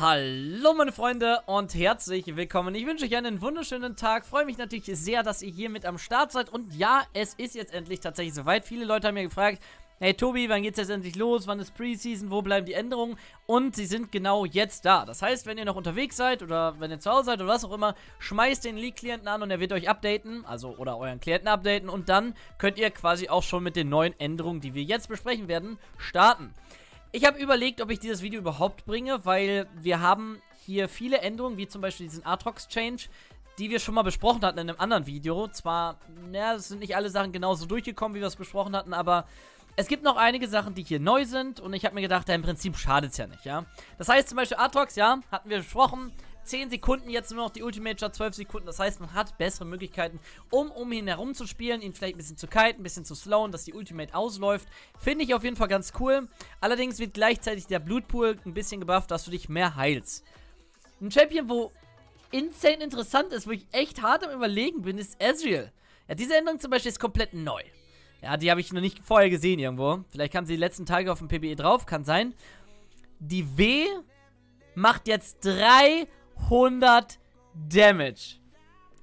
Hallo meine Freunde und herzlich willkommen. Ich wünsche euch einen wunderschönen Tag. Freue mich natürlich sehr, dass ihr hier mit am Start seid. Und ja, es ist jetzt endlich tatsächlich soweit. Viele Leute haben mir gefragt, hey Tobi, wann geht's jetzt endlich los? Wann ist Preseason? Wo bleiben die Änderungen? Und sie sind genau jetzt da. Das heißt, wenn ihr noch unterwegs seid oder wenn ihr zu Hause seid oder was auch immer, schmeißt den League-Klienten an und er wird euch updaten. Also, oder euren Klienten updaten. Und dann könnt ihr quasi auch schon mit den neuen Änderungen, die wir jetzt besprechen werden, starten. Ich habe überlegt, ob ich dieses Video überhaupt bringe, weil wir haben hier viele Änderungen, wie zum Beispiel diesen Artrox Change, die wir schon mal besprochen hatten in einem anderen Video. Zwar, naja, es sind nicht alle Sachen genauso durchgekommen, wie wir es besprochen hatten, aber es gibt noch einige Sachen, die hier neu sind und ich habe mir gedacht, ja, im Prinzip schadet es ja nicht, ja. Das heißt zum Beispiel Artrox, ja, hatten wir besprochen, 10 Sekunden, jetzt nur noch die Ultimate Shot 12 Sekunden. Das heißt, man hat bessere Möglichkeiten, um um ihn herum zu spielen, ihn vielleicht ein bisschen zu kiten, ein bisschen zu slowen, dass die Ultimate ausläuft. Finde ich auf jeden Fall ganz cool. Allerdings wird gleichzeitig der Blutpool ein bisschen gebufft, dass du dich mehr heilst. Ein Champion, wo insane interessant ist, wo ich echt hart am überlegen bin, ist Ezreal. Ja, diese Änderung zum Beispiel ist komplett neu. Ja, die habe ich noch nicht vorher gesehen irgendwo. Vielleicht kam sie die letzten Tage auf dem PBE drauf, kann sein. Die W macht jetzt drei 300 Damage.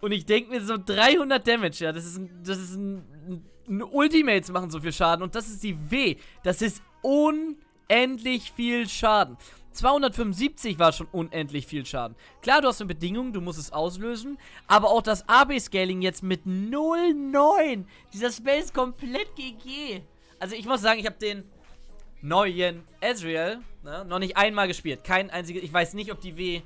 Und ich denke mir so, 300 Damage, ja, das ist ein, das ist ein, ein Ultimates machen so viel Schaden. Und das ist die W. Das ist unendlich viel Schaden. 275 war schon unendlich viel Schaden. Klar, du hast eine Bedingung, du musst es auslösen. Aber auch das AB-Scaling jetzt mit 0,9. Dieser ist komplett GG. Also ich muss sagen, ich habe den neuen Ezreal ne, noch nicht einmal gespielt. Kein einziges. Ich weiß nicht, ob die W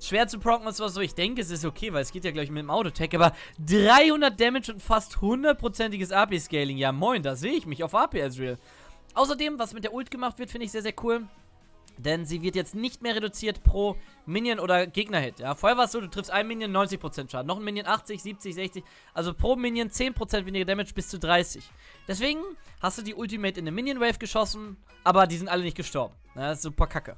schwer zu procken ist was so. Ich denke, es ist okay, weil es geht ja gleich mit dem Autotech. Aber 300 Damage und fast 100%iges AP-Scaling. Ja, moin, da sehe ich mich auf AP Ezreal. Außerdem, was mit der Ult gemacht wird, finde ich sehr, sehr cool. Denn sie wird jetzt nicht mehr reduziert pro Minion oder Gegner-Hit. Ja, vorher war es so, du triffst ein Minion 90% Schaden, noch ein Minion 80, 70, 60. Also pro Minion 10% weniger Damage bis zu 30. Deswegen hast du die Ultimate in eine Minion Wave geschossen, aber die sind alle nicht gestorben. Ja, das ist super kacke.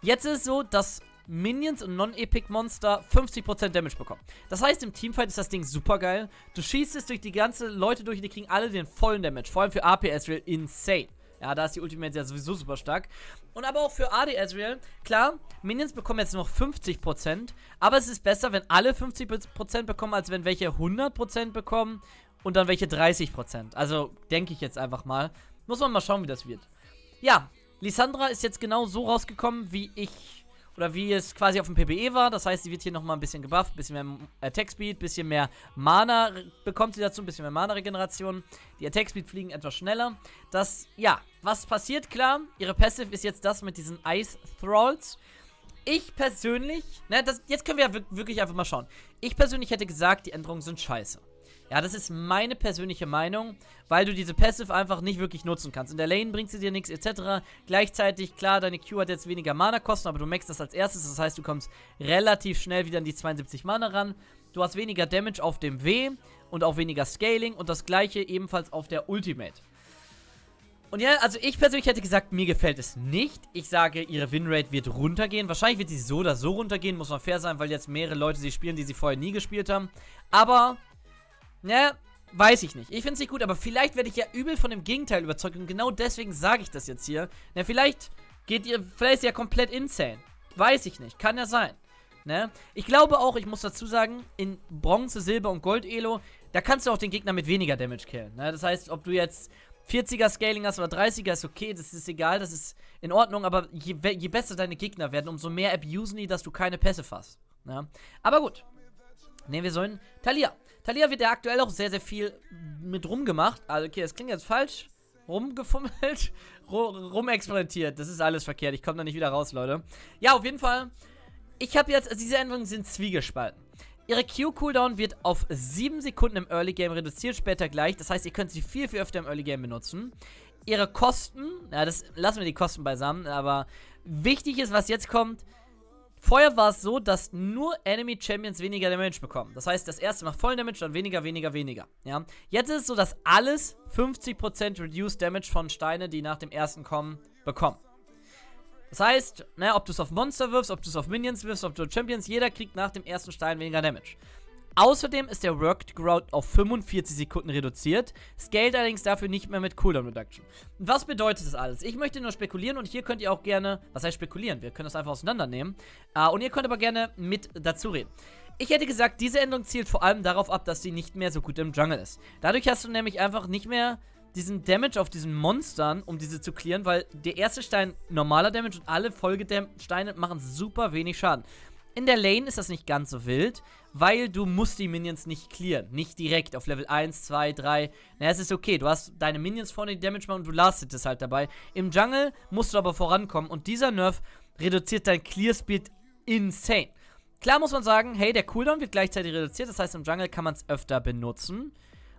Jetzt ist es so, dass Minions und Non-Epic-Monster 50% Damage bekommen. Das heißt, im Teamfight ist das Ding super geil. Du schießt es durch die ganze Leute durch, die kriegen alle den vollen Damage. Vor allem für AP Ezreal insane. Ja, da ist die Ultimate ja sowieso super stark. Und aber auch für AD Ezreal, klar, Minions bekommen jetzt noch 50%, aber es ist besser, wenn alle 50% bekommen, als wenn welche 100% bekommen und dann welche 30%. Also denke ich jetzt einfach mal. Muss man mal schauen, wie das wird. Ja, Lissandra ist jetzt genau so rausgekommen, wie ich oder wie es quasi auf dem PBE war. Das heißt, sie wird hier nochmal ein bisschen gebufft, ein bisschen mehr Attack Speed, ein bisschen mehr Mana bekommt sie dazu, ein bisschen mehr Mana-Regeneration. Die Attack Speed fliegen etwas schneller. Das, ja, was passiert, klar, ihre Passive ist jetzt das mit diesen Ice Thralls. Ich persönlich, ne, das, jetzt können wir ja wirklich einfach mal schauen. Ich persönlich hätte gesagt, die Änderungen sind scheiße. Ja, das ist meine persönliche Meinung, weil du diese Passive einfach nicht wirklich nutzen kannst. In der Lane bringt sie dir nichts etc. Gleichzeitig, klar, deine Q hat jetzt weniger Mana-Kosten, aber du maxst das als erstes. Das heißt, du kommst relativ schnell wieder an die 72 Mana ran. Du hast weniger Damage auf dem W und auch weniger Scaling und das gleiche ebenfalls auf der Ultimate. Und ja, also ich persönlich hätte gesagt, mir gefällt es nicht. Ich sage, ihre Winrate wird runtergehen. Wahrscheinlich wird sie so oder so runtergehen, muss man fair sein, weil jetzt mehrere Leute sie spielen, die sie vorher nie gespielt haben. Aber Ne, weiß ich nicht. Ich finde es nicht gut, aber vielleicht werde ich ja übel von dem Gegenteil überzeugt und genau deswegen sage ich das jetzt hier. Ne, vielleicht geht ihr, vielleicht ist ihr ja komplett insane. Weiß ich nicht, kann ja sein. Ne? Ich glaube auch, ich muss dazu sagen, in Bronze, Silber und Gold Elo, da kannst du auch den Gegner mit weniger Damage killen. Ne? Das heißt, ob du jetzt 40er Scaling hast oder 30er, ist okay, das ist egal, das ist in Ordnung, aber je, je besser deine Gegner werden, umso mehr abusen die, dass du keine Pässe hast. Ne? Aber gut. Nehmen wir so einen Talia. Talia wird ja aktuell auch sehr, sehr viel mit rumgemacht. Also, okay, das klingt jetzt falsch. Rumgefummelt, rumexperimentiert. Das ist alles verkehrt. Ich komme da nicht wieder raus, Leute. Ja, auf jeden Fall. Ich habe jetzt, also diese Änderungen sind zwiegespalten. Ihre Q-Cooldown wird auf 7 Sekunden im Early Game reduziert, später gleich. Das heißt, ihr könnt sie viel, viel öfter im Early Game benutzen. Ihre Kosten, ja, das lassen wir die Kosten beisammen, aber wichtig ist, was jetzt kommt, Vorher war es so, dass nur Enemy Champions weniger Damage bekommen. Das heißt, das erste macht vollen Damage, dann weniger, weniger, weniger. Ja? Jetzt ist es so, dass alles 50% Reduced Damage von Steine, die nach dem ersten kommen, bekommen. Das heißt, ne, ob du es auf Monster wirfst, ob du es auf Minions wirfst, ob du Champions, jeder kriegt nach dem ersten Stein weniger Damage. Außerdem ist der Worked Ground auf 45 Sekunden reduziert, scaled allerdings dafür nicht mehr mit Cooldown Reduction. Was bedeutet das alles? Ich möchte nur spekulieren und hier könnt ihr auch gerne, was heißt spekulieren? Wir können das einfach auseinandernehmen. Uh, und ihr könnt aber gerne mit dazu reden. Ich hätte gesagt, diese Änderung zielt vor allem darauf ab, dass sie nicht mehr so gut im Jungle ist. Dadurch hast du nämlich einfach nicht mehr diesen Damage auf diesen Monstern, um diese zu clearen, weil der erste Stein normaler Damage und alle Folgesteine machen super wenig Schaden. In der Lane ist das nicht ganz so wild, weil du musst die Minions nicht clearen. Nicht direkt auf Level 1, 2, 3. Na, es ist okay. Du hast deine Minions vorne, die Damage machen und du lastet es halt dabei. Im Jungle musst du aber vorankommen und dieser Nerf reduziert dein Clear Speed insane. Klar muss man sagen, hey, der Cooldown wird gleichzeitig reduziert. Das heißt, im Jungle kann man es öfter benutzen.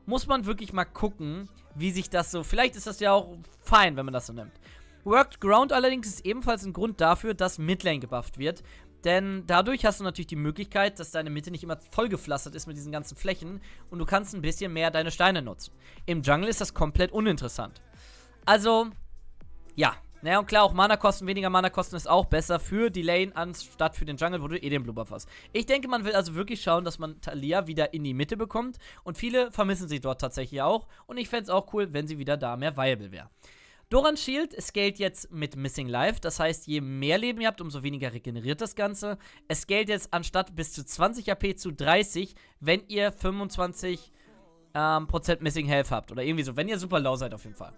Muss man wirklich mal gucken, wie sich das so... Vielleicht ist das ja auch fein, wenn man das so nimmt. Worked Ground allerdings ist ebenfalls ein Grund dafür, dass Midlane gebufft wird. Denn dadurch hast du natürlich die Möglichkeit, dass deine Mitte nicht immer vollgepflastert ist mit diesen ganzen Flächen und du kannst ein bisschen mehr deine Steine nutzen. Im Jungle ist das komplett uninteressant. Also, ja. Naja, und klar, auch Mana-Kosten, weniger Mana-Kosten ist auch besser für die Lane anstatt für den Jungle, wo du eh den Blue hast. Ich denke, man will also wirklich schauen, dass man Talia wieder in die Mitte bekommt und viele vermissen sie dort tatsächlich auch und ich fände es auch cool, wenn sie wieder da mehr viable wäre. Doran Shield scaled jetzt mit Missing Life. Das heißt, je mehr Leben ihr habt, umso weniger regeneriert das Ganze. Es scaled jetzt anstatt bis zu 20 AP zu 30, wenn ihr 25 ähm, Prozent Missing Health habt. Oder irgendwie so, wenn ihr super low seid auf jeden Fall.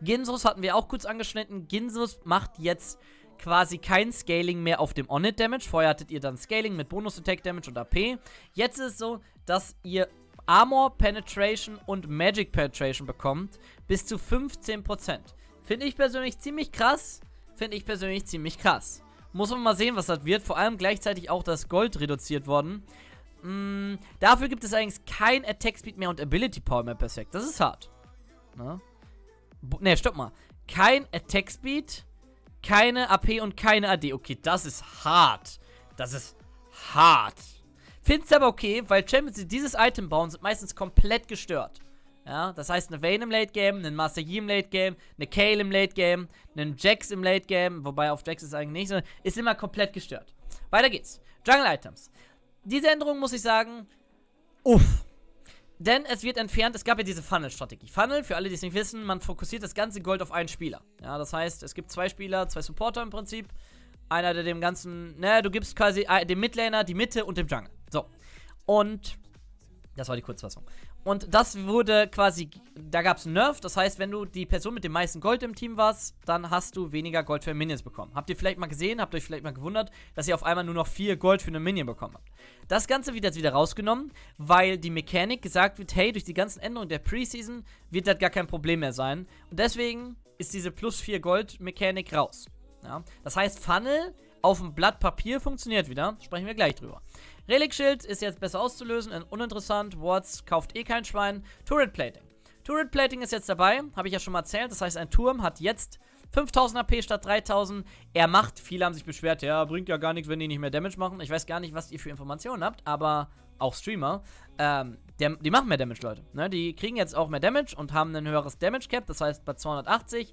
Ginsus hatten wir auch kurz angeschnitten. Ginsus macht jetzt quasi kein Scaling mehr auf dem On-Hit Damage. Vorher hattet ihr dann Scaling mit Bonus Attack Damage und AP. Jetzt ist es so, dass ihr Armor Penetration und Magic Penetration bekommt, bis zu 15%. Finde ich persönlich ziemlich krass. Finde ich persönlich ziemlich krass. Muss man mal sehen, was das wird. Vor allem gleichzeitig auch das Gold reduziert worden. Mm, dafür gibt es eigentlich kein Attack Speed mehr und Ability Power mehr perfekt. Das ist hart. Ne? Ne, stopp mal. Kein Attack Speed, keine AP und keine AD. Okay, das ist hart. Das ist hart. Find's aber okay, weil Champions, die dieses Item bauen, sind meistens komplett gestört. Ja, das heißt, eine Vayne im Late Game, einen Master Yi im Late Game, eine Kale im Late Game, einen Jax im Late Game, wobei auf Jax ist eigentlich nicht so, ist immer komplett gestört. Weiter geht's. Jungle Items. Diese Änderung muss ich sagen, uff. Denn es wird entfernt, es gab ja diese Funnel-Strategie. Funnel, für alle, die es nicht wissen, man fokussiert das ganze Gold auf einen Spieler. Ja, das heißt, es gibt zwei Spieler, zwei Supporter im Prinzip. Einer, der dem ganzen, ne, du gibst quasi äh, dem Midlaner die Mitte und dem Jungle. Und das war die Kurzfassung. Und das wurde quasi, da gab es einen Nerf, das heißt, wenn du die Person mit dem meisten Gold im Team warst, dann hast du weniger Gold für Minions bekommen. Habt ihr vielleicht mal gesehen, habt euch vielleicht mal gewundert, dass ihr auf einmal nur noch 4 Gold für einen Minion bekommen habt. Das Ganze wird jetzt wieder rausgenommen, weil die Mechanik gesagt wird, hey, durch die ganzen Änderungen der Preseason wird das gar kein Problem mehr sein. Und deswegen ist diese plus 4 Gold Mechanik raus. Ja? Das heißt, Funnel auf dem Blatt Papier funktioniert wieder. Sprechen wir gleich drüber. Relic Schild ist jetzt besser auszulösen, uninteressant. Wards kauft eh kein Schwein. Turret Plating. Turret Plating ist jetzt dabei, habe ich ja schon mal erzählt. Das heißt, ein Turm hat jetzt 5000 AP statt 3000. Er macht, viele haben sich beschwert, ja, bringt ja gar nichts, wenn die nicht mehr Damage machen. Ich weiß gar nicht, was ihr für Informationen habt, aber auch Streamer, ähm, der, die machen mehr Damage, Leute. Ne? Die kriegen jetzt auch mehr Damage und haben ein höheres Damage Cap, das heißt bei 280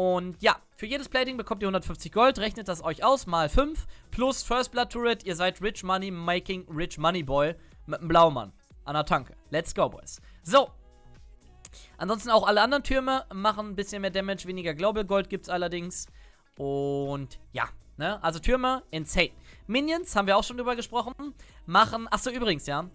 und ja, für jedes Plating bekommt ihr 150 Gold. Rechnet das euch aus, mal 5. Plus First Blood Turret. Ihr seid Rich Money Making Rich Money Boy mit einem Blaumann an der Tanke. Let's go, Boys. So. Ansonsten auch alle anderen Türme machen ein bisschen mehr Damage. Weniger Global Gold gibt es allerdings. Und ja, ne? Also Türme, insane. Minions, haben wir auch schon drüber gesprochen, machen, achso übrigens, ja,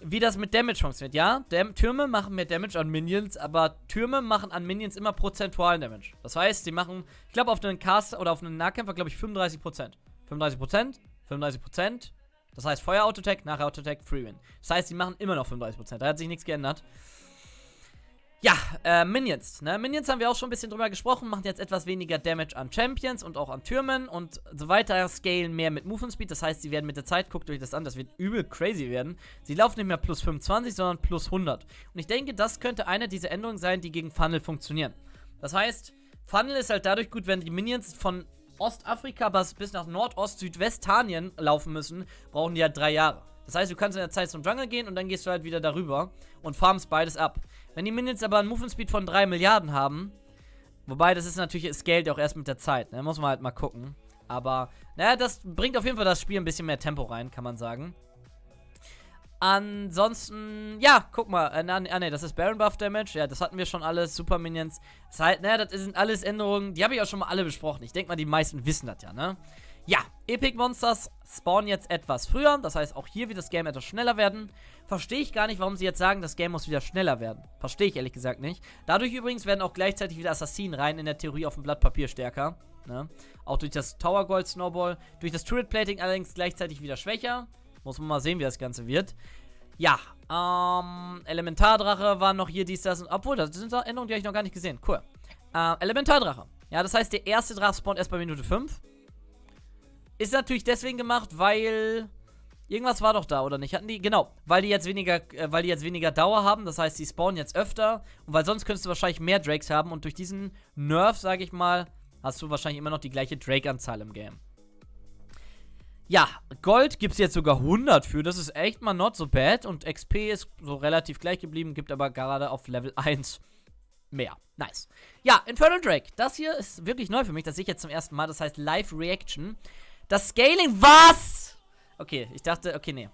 wie das mit Damage funktioniert. Ja, Dam Türme machen mehr Damage an Minions, aber Türme machen an Minions immer prozentualen Damage. Das heißt, sie machen, ich glaube, auf einen Caster oder auf einen Nahkämpfer, glaube ich, 35%. 35%, 35%. Das heißt, Feuer Autotech, nachher Autotech, Free Win. Das heißt, sie machen immer noch 35%. Da hat sich nichts geändert. Ja, äh, Minions, ne? Minions haben wir auch schon ein bisschen drüber gesprochen, machen jetzt etwas weniger Damage an Champions und auch an Türmen und so weiter, scalen mehr mit Movement Speed, das heißt, sie werden mit der Zeit, guckt euch das an, das wird übel crazy werden. Sie laufen nicht mehr plus 25, sondern plus 100. Und ich denke, das könnte eine dieser Änderungen sein, die gegen Funnel funktionieren. Das heißt, Funnel ist halt dadurch gut, wenn die Minions von Ostafrika bis nach Nordost-Südwestanien laufen müssen, brauchen die halt drei Jahre. Das heißt, du kannst in der Zeit zum Jungle gehen und dann gehst du halt wieder darüber und farmst beides ab. Wenn die Minions aber einen Movement Speed von 3 Milliarden haben, wobei das ist natürlich, es scaled auch erst mit der Zeit, ne? Muss man halt mal gucken. Aber, naja, das bringt auf jeden Fall das Spiel ein bisschen mehr Tempo rein, kann man sagen. Ansonsten, ja, guck mal. Äh, ah, ne, das ist Baron Buff Damage. Ja, das hatten wir schon alles. Super Minions. Das, halt, ne, das sind alles Änderungen. Die habe ich auch schon mal alle besprochen. Ich denke mal, die meisten wissen das ja, ne? Ja, Epic Monsters spawnen jetzt etwas früher. Das heißt, auch hier wird das Game etwas schneller werden. Verstehe ich gar nicht, warum sie jetzt sagen, das Game muss wieder schneller werden. Verstehe ich ehrlich gesagt nicht. Dadurch übrigens werden auch gleichzeitig wieder Assassinen rein in der Theorie auf dem Blatt Papier stärker. Ne? Auch durch das Tower Gold Snowball. Durch das Turret Plating allerdings gleichzeitig wieder schwächer. Muss man mal sehen, wie das Ganze wird. Ja, ähm, Elementardrache war noch hier, dies, das und. Obwohl, das sind Änderungen, die habe ich noch gar nicht gesehen. Cool. Äh, Elementardrache. Ja, das heißt, der erste Drache spawnt erst bei Minute 5. Ist natürlich deswegen gemacht, weil. Irgendwas war doch da, oder nicht? Hatten die. Genau, weil die jetzt weniger, äh, weil die jetzt weniger Dauer haben. Das heißt, die spawnen jetzt öfter. Und weil sonst könntest du wahrscheinlich mehr Drakes haben. Und durch diesen Nerf, sage ich mal, hast du wahrscheinlich immer noch die gleiche Drake-Anzahl im Game. Ja, Gold gibt es jetzt sogar 100 für. Das ist echt mal not so bad. Und XP ist so relativ gleich geblieben, gibt aber gerade auf Level 1 mehr. Nice. Ja, Infernal Drake. Das hier ist wirklich neu für mich. Das sehe ich jetzt zum ersten Mal. Das heißt Live Reaction. Das Scaling, was? Okay, ich dachte, okay, nee.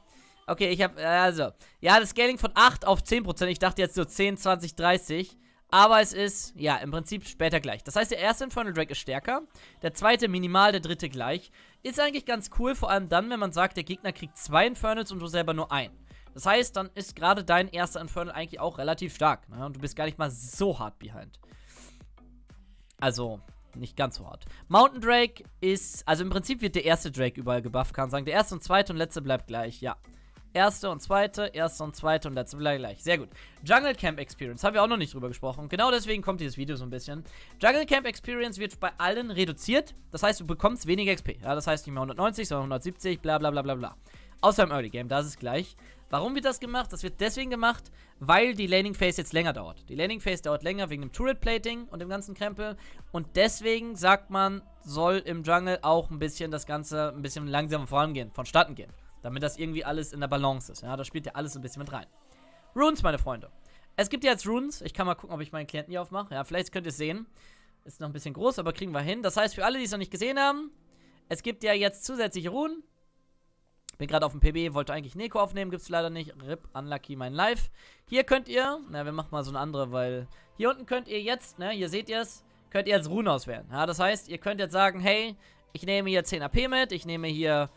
Okay, ich habe, also, ja, das Scaling von 8 auf 10%. Ich dachte jetzt so 10, 20, 30. Aber es ist, ja, im Prinzip später gleich. Das heißt, der erste Infernal Drake ist stärker, der zweite minimal, der dritte gleich. Ist eigentlich ganz cool, vor allem dann, wenn man sagt, der Gegner kriegt zwei Infernals und du selber nur einen. Das heißt, dann ist gerade dein erster Infernal eigentlich auch relativ stark. Ne? Und du bist gar nicht mal so hart behind. Also, nicht ganz so hart. Mountain Drake ist, also im Prinzip wird der erste Drake überall gebufft, kann man sagen. Der erste und zweite und letzte bleibt gleich, ja. Erste und zweite, erste und zweite und letzte gleich. Sehr gut. Jungle Camp Experience, haben wir auch noch nicht drüber gesprochen. Genau deswegen kommt dieses Video so ein bisschen. Jungle Camp Experience wird bei allen reduziert. Das heißt, du bekommst weniger XP. Ja, das heißt nicht mehr 190, sondern 170, bla bla bla bla bla. Außer im Early Game, da ist es gleich. Warum wird das gemacht? Das wird deswegen gemacht, weil die Laning Phase jetzt länger dauert. Die Laning Phase dauert länger wegen dem Turret Plating und dem ganzen Krempel. Und deswegen sagt man, soll im Jungle auch ein bisschen das Ganze ein bisschen langsamer vorangehen, vonstatten gehen. Damit das irgendwie alles in der Balance ist. Ja, da spielt ja alles ein bisschen mit rein. Runes, meine Freunde. Es gibt ja jetzt Runes. Ich kann mal gucken, ob ich meinen Klienten hier aufmache. Ja, vielleicht könnt ihr es sehen. Ist noch ein bisschen groß, aber kriegen wir hin. Das heißt, für alle, die es noch nicht gesehen haben, es gibt ja jetzt zusätzliche Runen. Bin gerade auf dem PB, wollte eigentlich Neko aufnehmen, gibt es leider nicht. RIP, unlucky, mein Live. Hier könnt ihr, na, wir machen mal so eine andere, weil hier unten könnt ihr jetzt, ne, hier seht ihr es, könnt ihr jetzt Runen auswählen. Ja, das heißt, ihr könnt jetzt sagen, hey, ich nehme hier 10 AP mit, ich nehme hier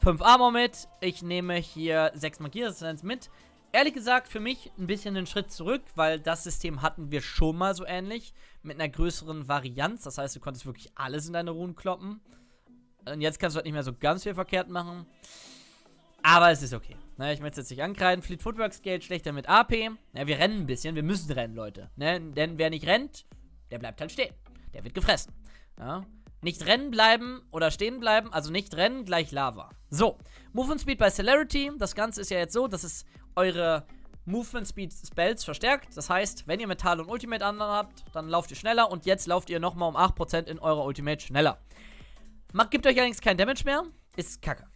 5 Armor mit. Ich nehme hier 6 Magieresistenz mit. Ehrlich gesagt, für mich ein bisschen einen Schritt zurück, weil das System hatten wir schon mal so ähnlich. Mit einer größeren Varianz. Das heißt, du konntest wirklich alles in deine Runen kloppen. Und jetzt kannst du halt nicht mehr so ganz viel verkehrt machen. Aber es ist okay. Ne, ich möchte es jetzt nicht ankreiden. Fleet Footwork Scale schlechter mit AP. Ja, wir rennen ein bisschen. Wir müssen rennen, Leute. Ne? Denn wer nicht rennt, der bleibt halt stehen. Der wird gefressen. Ja? Nicht rennen bleiben oder stehen bleiben, also nicht rennen gleich Lava. So, Movement Speed bei Celerity. Das Ganze ist ja jetzt so, dass es eure Movement Speed Spells verstärkt. Das heißt, wenn ihr Metall und Ultimate an habt, dann lauft ihr schneller und jetzt lauft ihr nochmal um 8% in eurer Ultimate schneller. Macht, gibt euch allerdings kein Damage mehr. Ist kacke.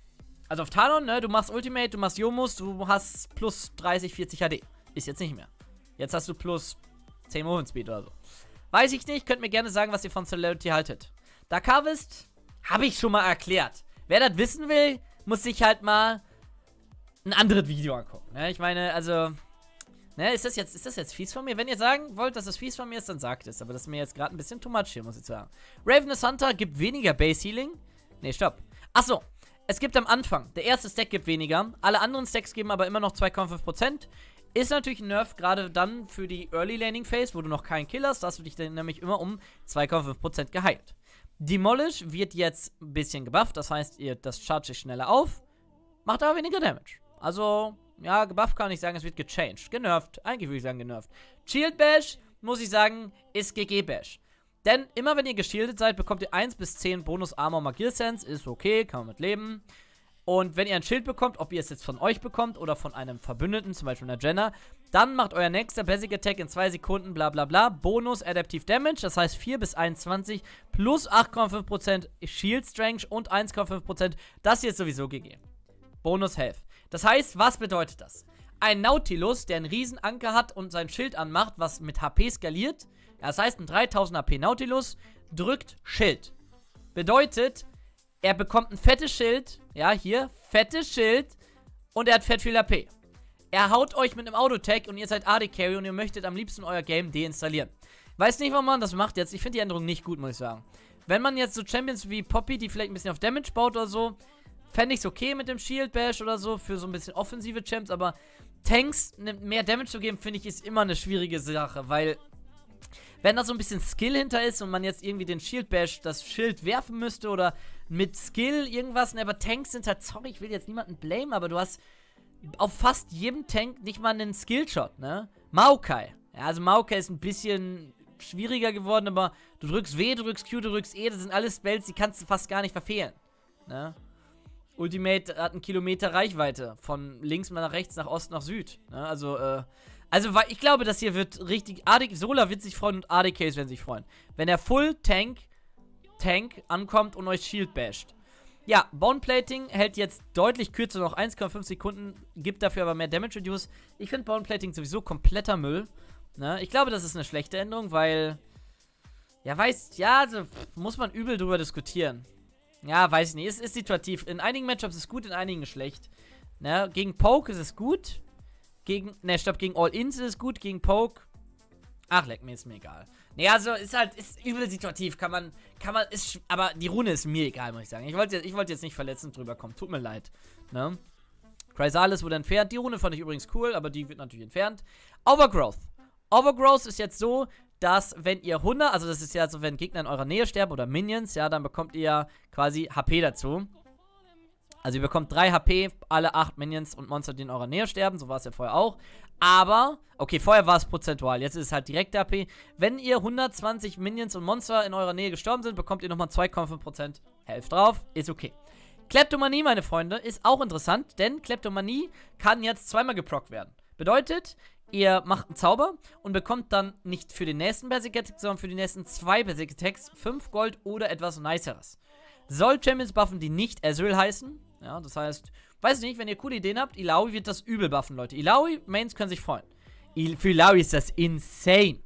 Also auf Talon, ne, du machst Ultimate, du machst Yomus, du hast plus 30, 40 HD. Ist jetzt nicht mehr. Jetzt hast du plus 10 Movement Speed oder so. Weiß ich nicht, könnt mir gerne sagen, was ihr von Celerity haltet. Darkharvest habe ich schon mal erklärt. Wer das wissen will, muss sich halt mal ein anderes Video angucken. Ne? Ich meine, also, ne, ist das, jetzt, ist das jetzt fies von mir? Wenn ihr sagen wollt, dass das fies von mir ist, dann sagt es. Aber das ist mir jetzt gerade ein bisschen too much hier, muss ich sagen. Ravenous Hunter gibt weniger Base Healing. Ne, stopp. Achso, es gibt am Anfang, der erste Stack gibt weniger. Alle anderen Stacks geben aber immer noch 2,5%. Ist natürlich ein Nerf, gerade dann für die Early Laning Phase, wo du noch keinen Kill hast. Da hast du dich dann nämlich immer um 2,5% geheilt. Demolish wird jetzt ein bisschen gebufft, das heißt, ihr, das charge sich schneller auf, macht aber weniger Damage. Also, ja, gebufft kann ich sagen, es wird gechanged. Genervt, eigentlich würde ich sagen genervt. Shield Bash, muss ich sagen, ist GG Bash. Denn immer wenn ihr geschildet seid, bekommt ihr 1 bis 10 Bonus Armor Magier Sense, ist okay, kann man mit leben. Und wenn ihr ein Schild bekommt, ob ihr es jetzt von euch bekommt oder von einem Verbündeten, zum Beispiel einer Jenna, dann macht euer nächster Basic Attack in 2 Sekunden, bla bla bla, Bonus Adaptive Damage, das heißt 4 bis 21, plus 8,5% Shield Strength und 1,5%, das hier ist sowieso gegeben. Bonus Health. Das heißt, was bedeutet das? Ein Nautilus, der einen riesen Anker hat und sein Schild anmacht, was mit HP skaliert, das heißt ein 3000 HP Nautilus, drückt Schild. Bedeutet, er bekommt ein fettes Schild. Ja, hier, fettes Schild. Und er hat fett viel AP. er haut euch mit einem Autotag und ihr seid AD Carry und ihr möchtet am liebsten euer Game deinstallieren. Weiß nicht, warum man das macht jetzt. Ich finde die Änderung nicht gut, muss ich sagen. Wenn man jetzt so Champions wie Poppy, die vielleicht ein bisschen auf Damage baut oder so, fände ich es okay mit dem Shield Bash oder so für so ein bisschen offensive Champs, aber Tanks ne, mehr Damage zu geben, finde ich, ist immer eine schwierige Sache, weil wenn da so ein bisschen Skill hinter ist und man jetzt irgendwie den Shield Bash, das Schild werfen müsste oder mit Skill irgendwas, ne, aber Tanks sind halt, sorry, ich will jetzt niemanden blamen, aber du hast auf fast jedem Tank nicht mal einen Skillshot, ne? Maokai. Ja, also Maokai ist ein bisschen schwieriger geworden, aber du drückst W, du drückst Q, du drückst E, das sind alles Spells, die kannst du fast gar nicht verfehlen. Ne? Ultimate hat einen Kilometer Reichweite. Von links nach rechts, nach Ost, nach Süd. Ne? Also, äh, also, ich glaube, das hier wird richtig. AD Sola wird sich freuen und ADKs werden sich freuen. Wenn der Full Tank Tank ankommt und euch Shield basht. Ja, Boneplating hält jetzt deutlich kürzer, noch 1,5 Sekunden, gibt dafür aber mehr Damage Reduce. Ich finde Boneplating sowieso kompletter Müll. Ne? Ich glaube, das ist eine schlechte Änderung, weil. Ja, weiß. Ja, also muss man übel drüber diskutieren. Ja, weiß ich nicht. Ist, ist situativ. In einigen Matchups ist es gut, in einigen schlecht. Ne? Gegen Poke ist es gut. Gegen. Ne, stopp, gegen All-Ins ist gut. Gegen Poke. Ach, leck mir, ist mir egal. Ne, also ist halt, ist übel situativ. Kann man, kann man, ist, aber die Rune ist mir egal, muss ich sagen. Ich wollte ich wollt jetzt nicht verletzend drüber kommen. Tut mir leid. Ne? Chrysalis wurde entfernt. Die Rune fand ich übrigens cool, aber die wird natürlich entfernt. Overgrowth. Overgrowth ist jetzt so, dass wenn ihr 100, also das ist ja so, wenn Gegner in eurer Nähe sterben oder Minions, ja, dann bekommt ihr quasi HP dazu. Also ihr bekommt 3 HP, alle 8 Minions und Monster, die in eurer Nähe sterben, so war es ja vorher auch. Aber, okay, vorher war es prozentual, jetzt ist es halt direkt HP. Wenn ihr 120 Minions und Monster in eurer Nähe gestorben sind, bekommt ihr nochmal 2,5% Health drauf, ist okay. Kleptomanie, meine Freunde, ist auch interessant, denn Kleptomanie kann jetzt zweimal geprockt werden. Bedeutet, Ihr macht einen Zauber und bekommt dann nicht für den nächsten Basic Attack, sondern für die nächsten zwei Basic Attacks 5 Gold oder etwas Niceres. Soll Champions buffen, die nicht Ezreal heißen. Ja, das heißt, weiß nicht, wenn ihr coole Ideen habt, Ilaoi wird das übel buffen, Leute. Ilaoi, Mains können sich freuen. Il für Ilaoi ist das insane.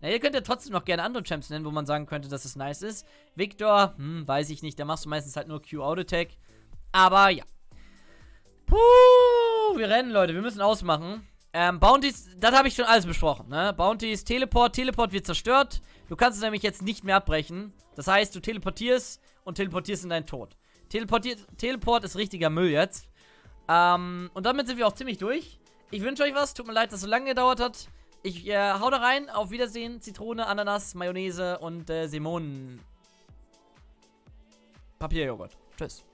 Na, ihr könnt ja trotzdem noch gerne andere Champs nennen, wo man sagen könnte, dass es nice ist. Victor, hm, weiß ich nicht, da machst du meistens halt nur Q-Auto-Attack. Aber ja. Puh, wir rennen, Leute, wir müssen ausmachen. Ähm, Bounties, das habe ich schon alles besprochen, ne? Bounties, Teleport, Teleport wird zerstört. Du kannst es nämlich jetzt nicht mehr abbrechen. Das heißt, du teleportierst und teleportierst in deinen Tod. Teleportiert, Teleport ist richtiger Müll jetzt. Ähm, und damit sind wir auch ziemlich durch. Ich wünsche euch was. Tut mir leid, dass es so lange gedauert hat. Ich äh, hau da rein. Auf Wiedersehen. Zitrone, Ananas, Mayonnaise und äh, Simonen. Papierjoghurt. Tschüss.